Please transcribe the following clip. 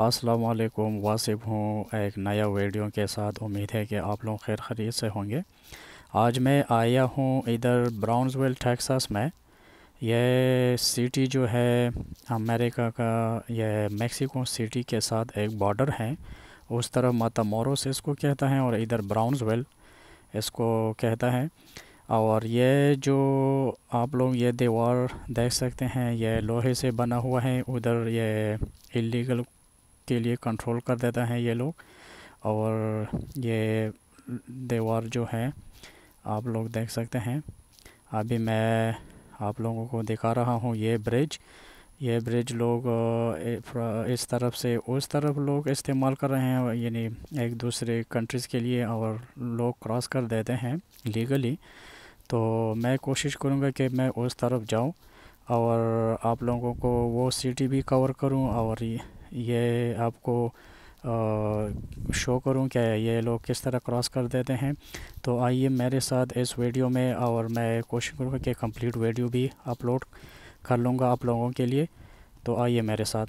अस्सलाम वालेकुम वासिफ हूँ एक नया वीडियो के साथ। उम्मीद है कि आप लोग खैर खरीद से होंगे। आज मैं आया हूँ इधर ब्राउन्सवेल, टेक्सास में। यह सिटी जो है अमेरिका का, यह मेक्सिको सिटी के साथ एक बॉर्डर है। उस तरफ़ मातामोरोस इसको कहता है और इधर ब्राउन्सवेल इसको कहता है। और ये जो आप लोग ये दीवार देख सकते हैं ये लोहे से बना हुआ है। उधर ये इलीगल के लिए कंट्रोल कर देता है ये लोग। और ये देवार जो है, आप लोग देख सकते हैं। अभी मैं आप लोगों को दिखा रहा हूँ ये ब्रिज ये ब्रिज लोग इस तरफ़ से उस तरफ़ लोग इस्तेमाल कर रहे हैं, यानी एक दूसरे कंट्रीज़ के लिए और लोग क्रॉस कर देते हैं लीगली तो मैं कोशिश करूँगा कि मैं उस तरफ़ जाऊँ और आप लोगों को वो सिटी भी कवर करूँ और ये आपको शो करूँ क्या? ये लोग किस तरह क्रॉस कर देते हैं? तो आइए मेरे साथ इस वीडियो में और मैं कोशिश करूँगा कि कंप्लीट वीडियो भी अपलोड कर लूँगा आप लोगों के लिए। तो आइए मेरे साथ।